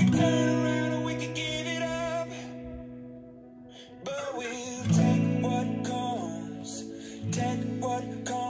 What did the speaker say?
Take what comes, take what comes.